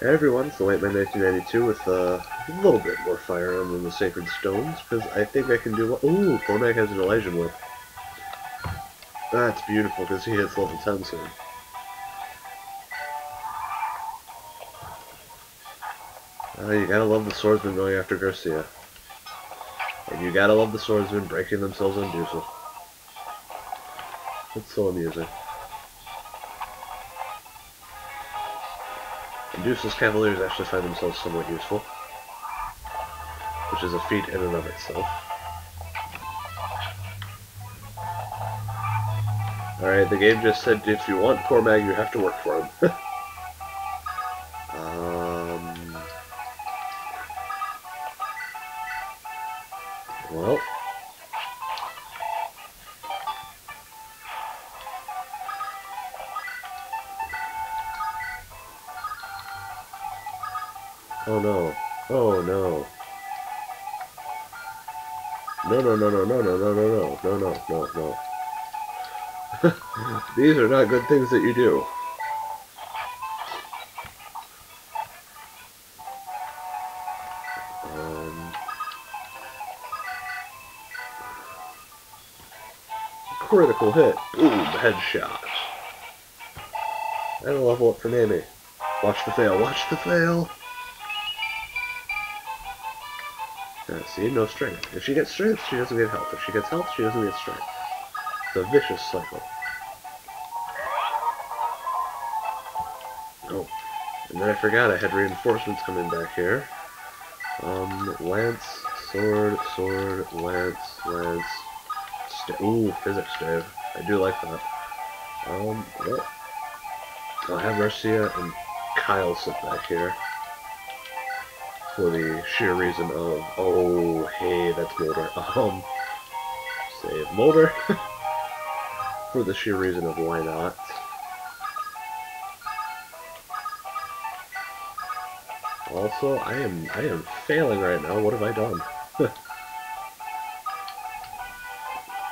Hey everyone, it's the White Man 1992 with uh, a little bit more Fire Emblem the Sacred Stones, because I think I can do... Ooh, Cormag has an Elysian Whip. That's beautiful, because he hits level 10 soon. Uh, you gotta love the swordsman going after Garcia. And you gotta love the swordsman breaking themselves on Duessel. It's so amusing. Duessel's Cavaliers actually find themselves somewhat useful. Which is a feat in and of itself. Alright, the game just said if you want Cormag, you have to work for him. Oh no. Oh no. No, no, no, no, no, no, no, no, no, no, no, no, no. These are not good things that you do. Um, critical hit. Boom, headshot. And a level up for Neimi. Watch the fail, watch the fail. Yeah, see, no strength. If she gets strength, she doesn't get health. If she gets health, she doesn't get strength. It's a vicious cycle. Oh, and then I forgot I had reinforcements coming back here. Um, lance, sword, sword, lance, lance. St Ooh, physics stave. I do like that. Um, well, I'll have Garcia and Kyle sit back here for the sheer reason of, oh, hey, that's Moulder. Um, save Moulder. for the sheer reason of why not. Also, I am I am failing right now. What have I done?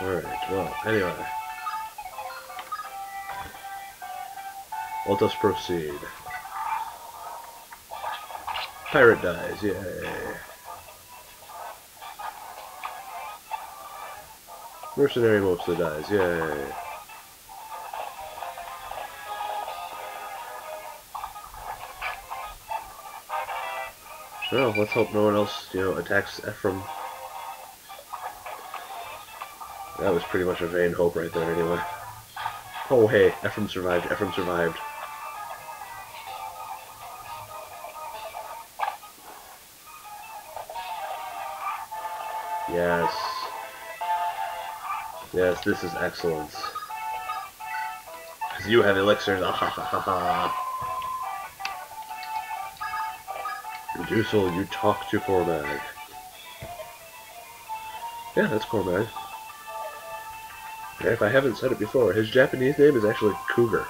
Alright, well, anyway. Let us proceed. Pirate dies, yay. Mercenary mostly dies, yay. So, let's hope no one else, you know, attacks Ephraim. That was pretty much a vain hope right there anyway. Oh hey, Ephraim survived, Ephraim survived. Yes. Yes, this is excellence. Because you have elixirs. Ah ha ha ha ha. Duessel, you talk to Cormag. Yeah, that's Cormag. if I haven't said it before, his Japanese name is actually Cougar.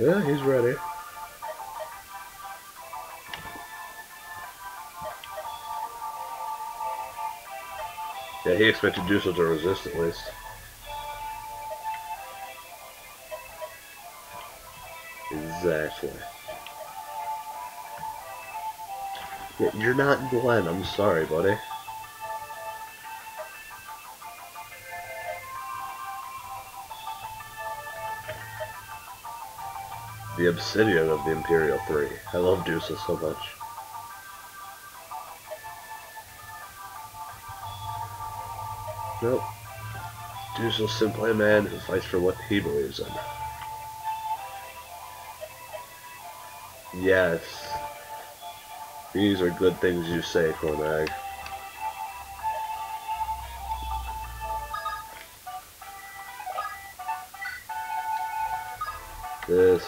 Yeah, he's ready. Yeah, he expected Duessel to resist at least. Exactly. Yeah, you're not Glen, I'm sorry, buddy. The Obsidian of the Imperial 3. I love Duessel so much. Nope. Duessel's simply a man who fights for what he believes in. Yes. These are good things you say, Cormag. This...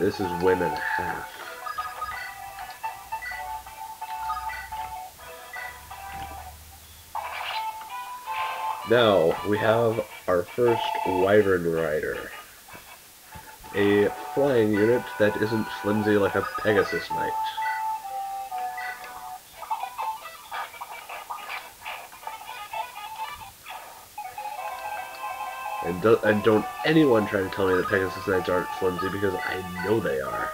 This is win and a half. Now, we have our first Wyvern Rider. A flying unit that isn't flimsy like a Pegasus Knight. And, do, and don't anyone try to tell me that Pegasus Knights aren't flimsy, because I know they are.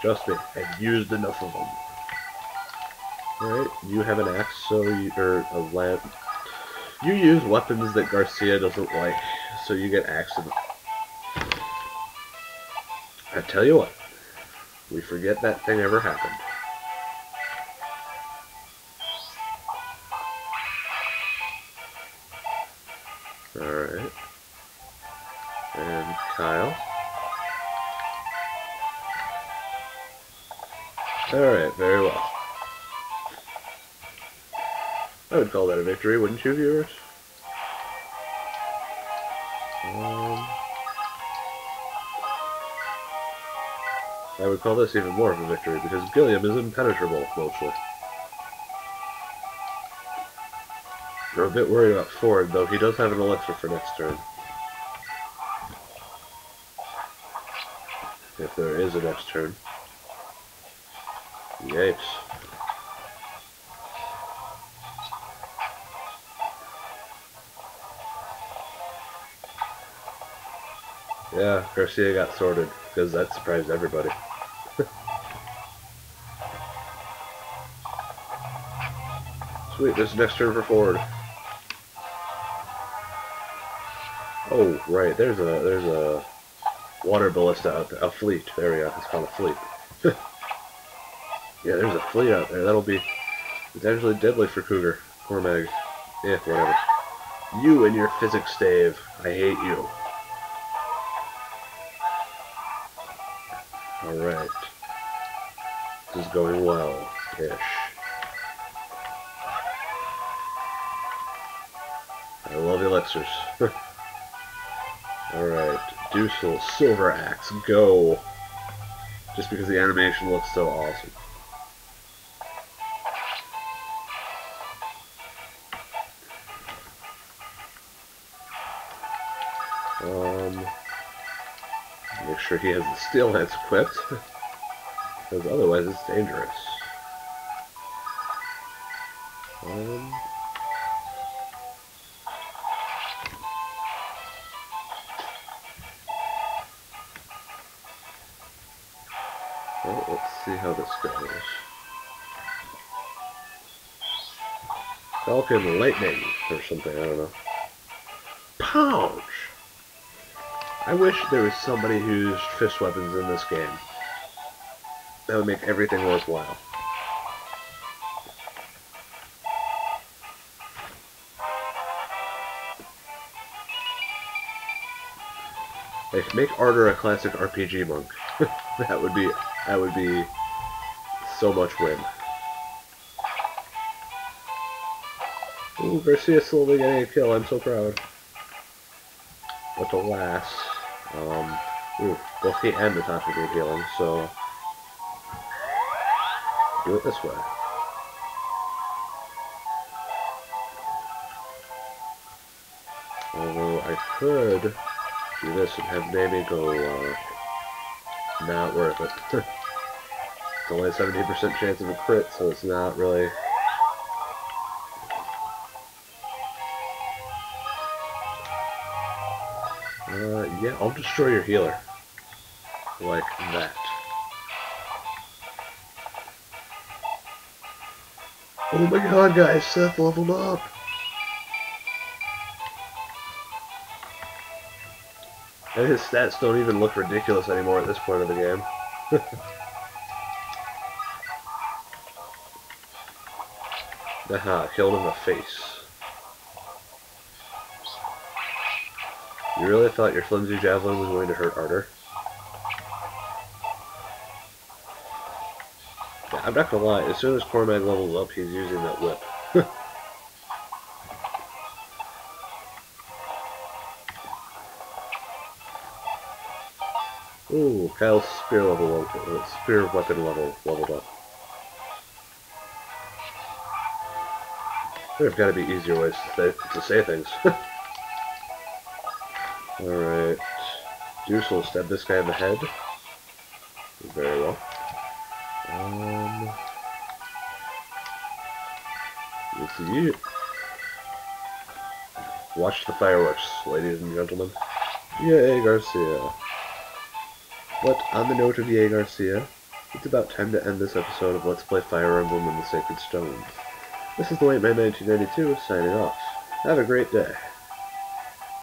Trust me, I've used enough of them. Alright, you have an axe, so you, or a lamp. You use weapons that Garcia doesn't like, so you get accident. I tell you what, we forget that thing ever happened. Alright. And Kyle. Alright, very well. I would call that a victory, wouldn't you, viewers? Um, I would call this even more of a victory, because Gilliam is impenetrable, mostly. I'm a bit worried about Forde, though he does have an elixir for next turn. If there is a next turn. Yikes. Yeah, Garcia got sorted, because that surprised everybody. Sweet, this is next turn for Forde. Oh, right, there's a, there's a water ballista out there, a fleet, there we go, it's called a fleet. yeah, there's a fleet out there, that'll be potentially deadly for Cougar, Cormag, yeah, whatever. You and your physics stave, I hate you. Alright. This is going well-ish. I love elixirs. Alright. Duessel, Silver Axe, go! Just because the animation looks so awesome. Sure he has the steel lance equipped, because otherwise it's dangerous. Um, well, let's see how this goes. Falcon Lightning, or something, I don't know. Pouch! I wish there was somebody who used fist weapons in this game. That would make everything worthwhile. Like, make Artur a classic RPG monk. that would be, that would be so much win. Ooh, Garcia slowly getting a kill, I'm so proud. But alas, um, ooh, both he and Natasha need healing, so do it this way. Although I could do this and have Mamie go, uh, not worth it. it's only a 17% chance of a crit, so it's not really Uh, yeah, I'll destroy your healer. Like that. Oh my god, guys, Seth leveled up! And his stats don't even look ridiculous anymore at this point of the game. Aha, killed in the face. You really thought your flimsy javelin was going to hurt Artur? Yeah, I'm not gonna lie, as soon as Cormag levels up, he's using that whip. Ooh, Kyle's spear level, uh, spear weapon level leveled up. There have got to be easier ways to say, to say things. Alright. Juice will stab this guy in the head. Very well. Um. See. Watch the fireworks, ladies and gentlemen. Yay, Garcia. But on the note of Yay Garcia, it's about time to end this episode of Let's Play Fire Emblem and the Sacred Stones. This is the White Man 1992 signing off. Have a great day.